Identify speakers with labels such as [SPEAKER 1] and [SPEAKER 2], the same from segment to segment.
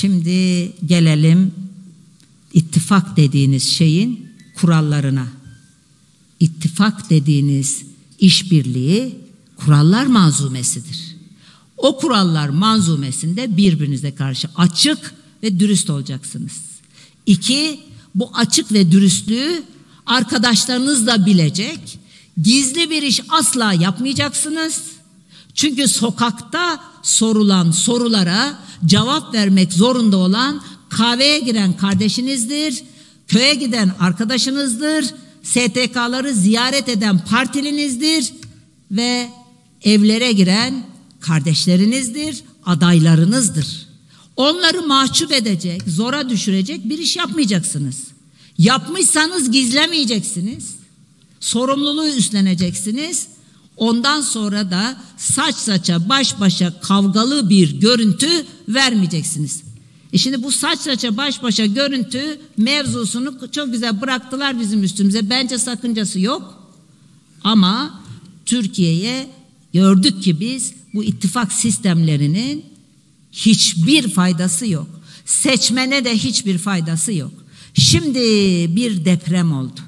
[SPEAKER 1] Şimdi gelelim ittifak dediğiniz şeyin kurallarına. İttifak dediğiniz işbirliği kurallar manzumesidir. O kurallar manzumesinde birbirinize karşı açık ve dürüst olacaksınız. İki, bu açık ve dürüstlüğü arkadaşlarınız da bilecek. Gizli bir iş asla yapmayacaksınız. Çünkü sokakta sorulan sorulara cevap vermek zorunda olan kahveye giren kardeşinizdir, köye giden arkadaşınızdır, STK'ları ziyaret eden partilinizdir ve evlere giren kardeşlerinizdir, adaylarınızdır. Onları mahcup edecek, zora düşürecek bir iş yapmayacaksınız. Yapmışsanız gizlemeyeceksiniz. Sorumluluğu üstleneceksiniz. Ondan sonra da saç saça baş başa kavgalı bir görüntü vermeyeceksiniz. E şimdi bu saç saça baş başa görüntü mevzusunu çok güzel bıraktılar bizim üstümüze. Bence sakıncası yok. Ama Türkiye'ye gördük ki biz bu ittifak sistemlerinin hiçbir faydası yok. Seçmene de hiçbir faydası yok. Şimdi bir deprem oldu.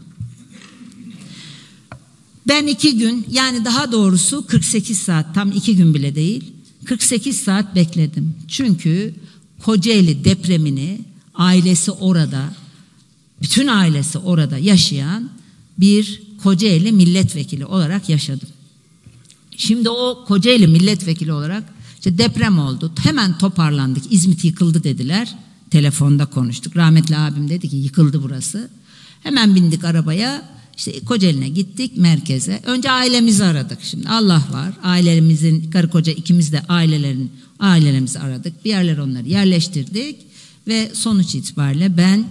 [SPEAKER 1] Ben iki gün yani daha doğrusu 48 saat tam iki gün bile değil 48 saat bekledim. Çünkü Kocaeli depremini ailesi orada bütün ailesi orada yaşayan bir Kocaeli milletvekili olarak yaşadım. Şimdi o Kocaeli milletvekili olarak işte deprem oldu. Hemen toparlandık. İzmit yıkıldı dediler. Telefonda konuştuk. Rahmetli abim dedi ki yıkıldı burası. Hemen bindik arabaya. İşte Kocaeli'ne gittik merkeze. Önce ailemizi aradık. Şimdi Allah var. Ailelerimizin karı koca ikimiz de ailelerin ailelerimizi aradık. Bir yerler onları yerleştirdik ve sonuç itibariyle ben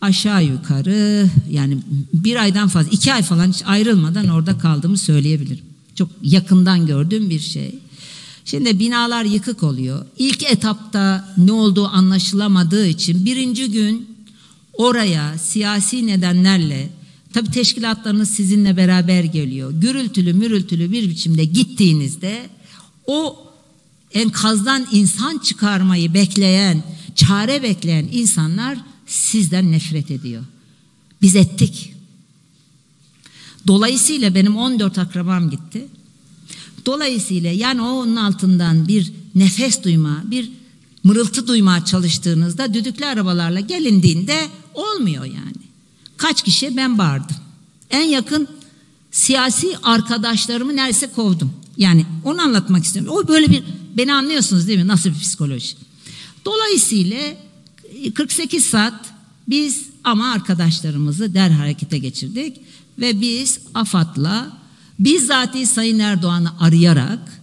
[SPEAKER 1] aşağı yukarı yani bir aydan fazla iki ay falan hiç ayrılmadan orada kaldığımı söyleyebilirim. Çok yakından gördüğüm bir şey. Şimdi binalar yıkık oluyor. İlk etapta ne olduğu anlaşılamadığı için birinci gün oraya siyasi nedenlerle tabi teşkilatlarınız sizinle beraber geliyor. Gürültülü mürültülü bir biçimde gittiğinizde o enkazdan insan çıkarmayı bekleyen, çare bekleyen insanlar sizden nefret ediyor. Biz ettik. Dolayısıyla benim 14 akrabam gitti. Dolayısıyla yani onun altından bir nefes duyma, bir mırıltı duyma çalıştığınızda düdüklü arabalarla gelindiğinde olmuyor yani. Kaç kişi ben bağırdım. En yakın siyasi arkadaşlarımı neredeyse kovdum. Yani onu anlatmak istiyorum. O böyle bir beni anlıyorsunuz değil mi? Nasıl bir psikoloji? Dolayısıyla 48 saat biz ama arkadaşlarımızı der harekete geçirdik ve biz AFAD'la bizzati Sayın Erdoğan'ı arayarak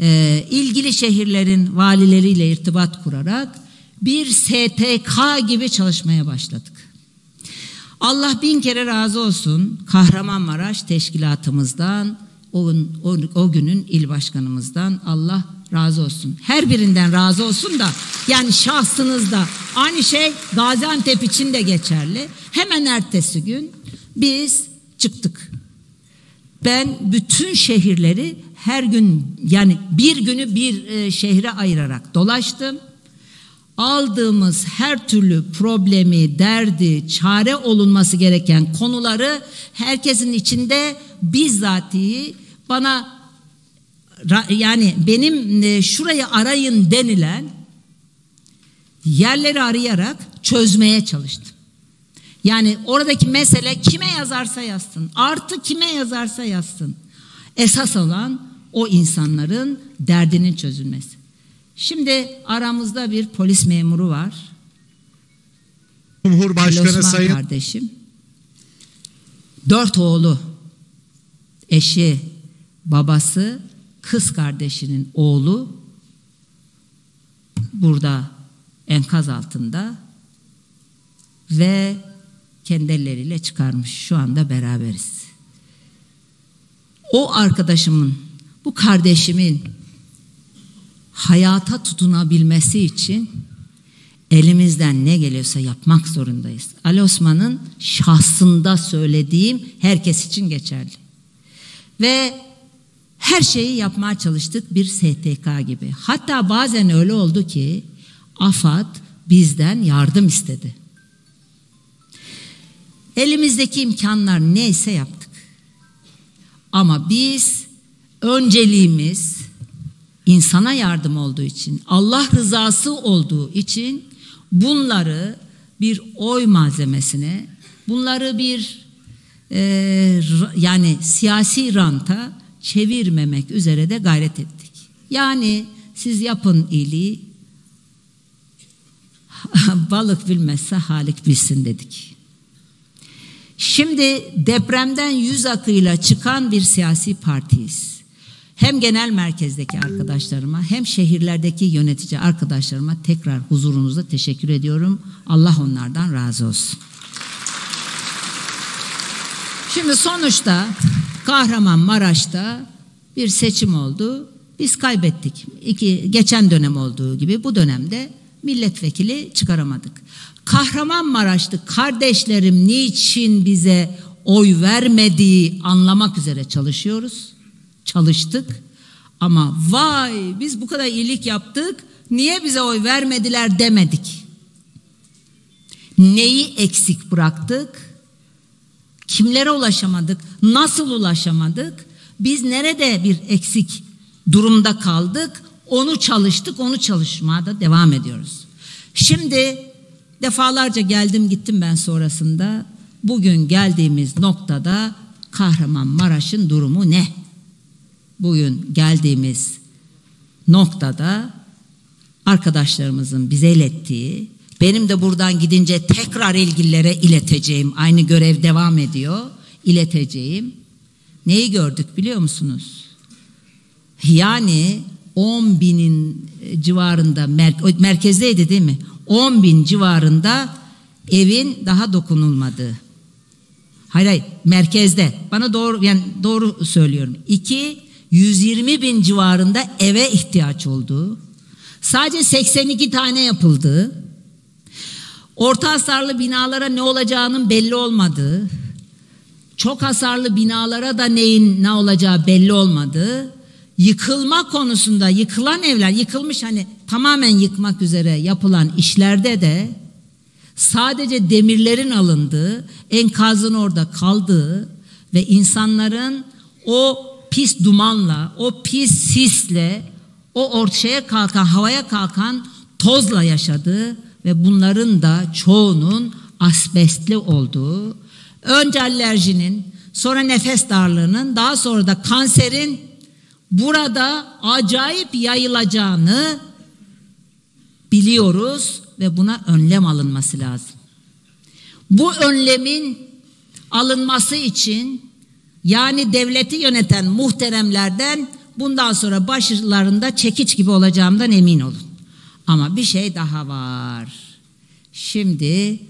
[SPEAKER 1] e, ilgili şehirlerin valileriyle irtibat kurarak bir STK gibi çalışmaya başladık. Allah bin kere razı olsun Kahramanmaraş teşkilatımızdan, o, o, o günün il başkanımızdan Allah razı olsun. Her birinden razı olsun da yani şahsınızda aynı şey Gaziantep için de geçerli. Hemen ertesi gün biz çıktık. Ben bütün şehirleri her gün yani bir günü bir e, şehre ayırarak dolaştım. Aldığımız her türlü problemi, derdi, çare olunması gereken konuları herkesin içinde bizzatihi bana yani benim e, şurayı arayın denilen yerleri arayarak çözmeye çalıştım. Yani oradaki mesele kime yazarsa yazsın, artı kime yazarsa yazsın. Esas olan o insanların derdinin çözülmesi. Şimdi aramızda bir polis memuru var.
[SPEAKER 2] Cumhurbaşkanı
[SPEAKER 1] Osman
[SPEAKER 2] Sayın
[SPEAKER 1] kardeşim. Dört oğlu, eşi, babası, kız kardeşinin oğlu burada enkaz altında ve kendi elleriyle çıkarmış. Şu anda beraberiz. O arkadaşımın, bu kardeşimin hayata tutunabilmesi için elimizden ne geliyorsa yapmak zorundayız. Ali Osman'ın şahsında söylediğim herkes için geçerli. Ve her şeyi yapmaya çalıştık bir STK gibi. Hatta bazen öyle oldu ki AFAD bizden yardım istedi. Elimizdeki imkanlar neyse yaptık. Ama biz önceliğimiz insana yardım olduğu için, Allah rızası olduğu için bunları bir oy malzemesine, bunları bir e, yani siyasi ranta çevirmemek üzere de gayret ettik. Yani siz yapın iyiliği, balık bilmezse halik bilsin dedik. Şimdi depremden yüz akıyla çıkan bir siyasi partiyiz. Hem genel merkezdeki arkadaşlarıma hem şehirlerdeki yönetici arkadaşlarıma tekrar huzurunuzda teşekkür ediyorum. Allah onlardan razı olsun. Şimdi sonuçta Kahramanmaraş'ta bir seçim oldu. Biz kaybettik. İki, geçen dönem olduğu gibi bu dönemde milletvekili çıkaramadık. Kahramanmaraşlı kardeşlerim niçin bize oy vermediği anlamak üzere çalışıyoruz. Çalıştık. Ama vay biz bu kadar iyilik yaptık. Niye bize oy vermediler demedik. Neyi eksik bıraktık? Kimlere ulaşamadık? Nasıl ulaşamadık? Biz nerede bir eksik durumda kaldık? Onu çalıştık, onu çalışmaya da devam ediyoruz. Şimdi defalarca geldim gittim ben sonrasında. Bugün geldiğimiz noktada Kahramanmaraş'ın durumu ne? Bugün geldiğimiz noktada arkadaşlarımızın bize ilettiği, benim de buradan gidince tekrar ilgililere ileteceğim, aynı görev devam ediyor, ileteceğim. Neyi gördük biliyor musunuz? Yani 10 binin civarında mer merkezdeydi değil mi? 10 bin civarında evin daha dokunulmadığı. Hayır hayır merkezde. Bana doğru yani doğru söylüyorum. İki 120 bin civarında eve ihtiyaç olduğu. Sadece 82 tane yapıldı. Orta hasarlı binalara ne olacağının belli olmadığı. Çok hasarlı binalara da neyin ne olacağı belli olmadığı yıkılma konusunda yıkılan evler yıkılmış hani tamamen yıkmak üzere yapılan işlerde de sadece demirlerin alındığı, enkazın orada kaldığı ve insanların o pis dumanla, o pis sisle, o ortaya kalkan, havaya kalkan tozla yaşadığı ve bunların da çoğunun asbestli olduğu, önce alerjinin, sonra nefes darlığının, daha sonra da kanserin burada acayip yayılacağını biliyoruz ve buna önlem alınması lazım. Bu önlemin alınması için yani devleti yöneten muhteremlerden bundan sonra başlarında çekiç gibi olacağımdan emin olun. Ama bir şey daha var. Şimdi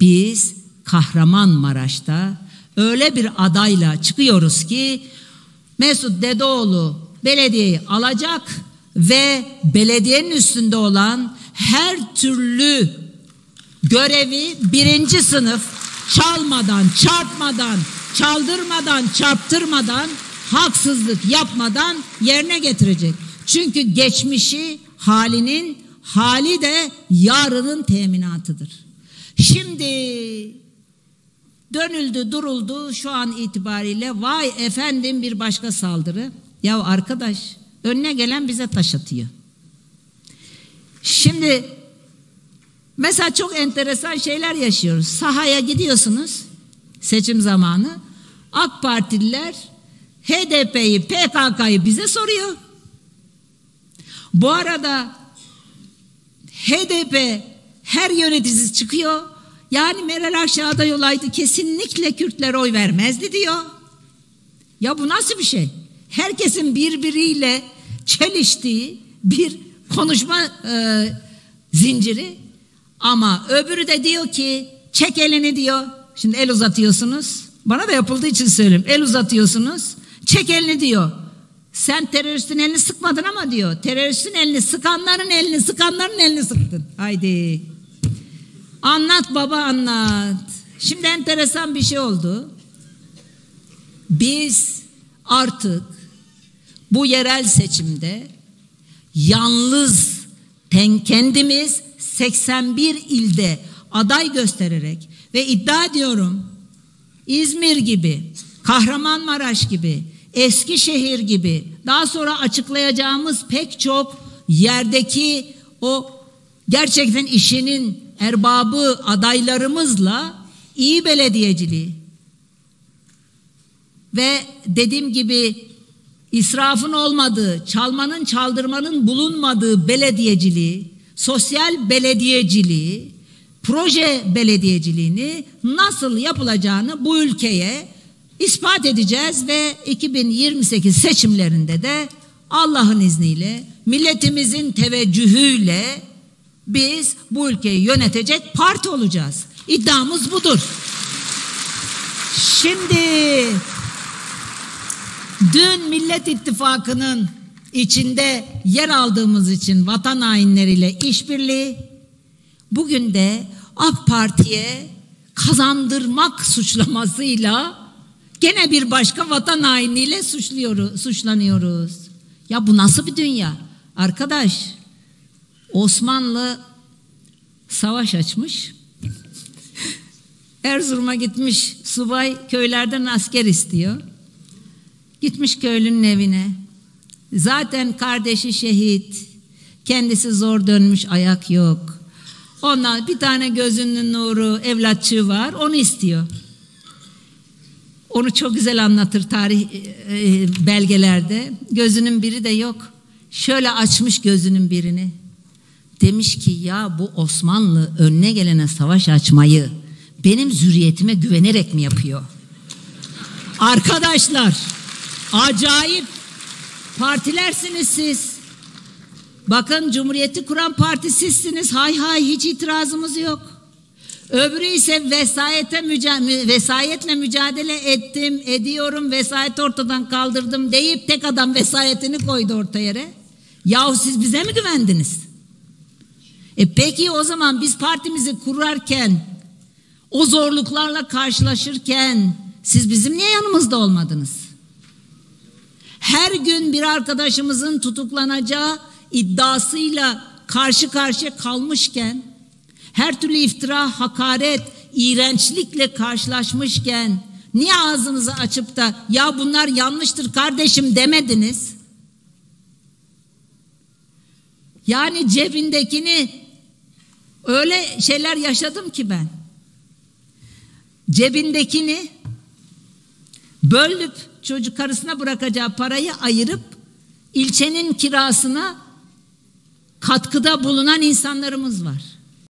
[SPEAKER 1] biz Kahramanmaraş'ta öyle bir adayla çıkıyoruz ki Mesut Dedeoğlu belediyeyi alacak ve belediyenin üstünde olan her türlü görevi birinci sınıf çalmadan, çarpmadan, çaldırmadan, çarptırmadan, haksızlık yapmadan yerine getirecek. Çünkü geçmişi halinin hali de yarının teminatıdır. Şimdi dönüldü duruldu şu an itibariyle vay efendim bir başka saldırı. Ya arkadaş önüne gelen bize taş atıyor. Şimdi mesela çok enteresan şeyler yaşıyoruz. Sahaya gidiyorsunuz seçim zamanı. AK Partililer HDP'yi, PKK'yı bize soruyor. Bu arada HDP her yöneticisi çıkıyor. Yani Meral Akşener aday olaydı kesinlikle Kürtler oy vermezdi diyor. Ya bu nasıl bir şey? Herkesin birbiriyle çeliştiği bir konuşma e, zinciri ama öbürü de diyor ki çek elini diyor. Şimdi el uzatıyorsunuz. Bana da yapıldığı için söyleyeyim. El uzatıyorsunuz. Çek elini diyor. Sen teröristin elini sıkmadın ama diyor. Teröristin elini sıkanların elini sıkanların elini sıktın. Haydi. Anlat baba anlat. Şimdi enteresan bir şey oldu. Biz artık bu yerel seçimde yalnız kendimiz 81 ilde aday göstererek ve iddia ediyorum İzmir gibi, Kahramanmaraş gibi, Eskişehir gibi daha sonra açıklayacağımız pek çok yerdeki o gerçekten işinin erbabı adaylarımızla iyi belediyeciliği ve dediğim gibi israfın olmadığı, çalmanın çaldırmanın bulunmadığı belediyeciliği, sosyal belediyeciliği, proje belediyeciliğini nasıl yapılacağını bu ülkeye ispat edeceğiz ve 2028 seçimlerinde de Allah'ın izniyle milletimizin teveccühüyle biz bu ülkeyi yönetecek parti olacağız. İddiamız budur. Şimdi dün Millet İttifakı'nın içinde yer aldığımız için vatan hainleriyle işbirliği, bugün de AK Parti'ye kazandırmak suçlamasıyla gene bir başka vatan hainliğiyle suçluyoruz, suçlanıyoruz. Ya bu nasıl bir dünya? Arkadaş, Osmanlı savaş açmış. Erzurum'a gitmiş subay köylerden asker istiyor. Gitmiş köylünün evine. Zaten kardeşi şehit. Kendisi zor dönmüş ayak yok. Ondan bir tane gözünün nuru evlatçığı var onu istiyor. Onu çok güzel anlatır tarih e, belgelerde. Gözünün biri de yok. Şöyle açmış gözünün birini. Demiş ki ya bu Osmanlı önüne gelene savaş açmayı benim zürriyetime güvenerek mi yapıyor? Arkadaşlar acayip partilersiniz siz. Bakın Cumhuriyeti kuran parti sizsiniz. Hay hay hiç itirazımız yok. Öbürü ise vesayete müca vesayetle mücadele ettim, ediyorum, vesayet ortadan kaldırdım deyip tek adam vesayetini koydu orta yere. Yahu siz bize mi güvendiniz? E peki o zaman biz partimizi kurarken o zorluklarla karşılaşırken siz bizim niye yanımızda olmadınız? Her gün bir arkadaşımızın tutuklanacağı iddiasıyla karşı karşıya kalmışken, her türlü iftira, hakaret, iğrençlikle karşılaşmışken niye ağzınızı açıp da ya bunlar yanlıştır kardeşim demediniz? Yani cebindekini öyle şeyler yaşadım ki ben. Cebindekini bölüp çocuk karısına bırakacağı parayı ayırıp ilçenin kirasına katkıda bulunan insanlarımız var.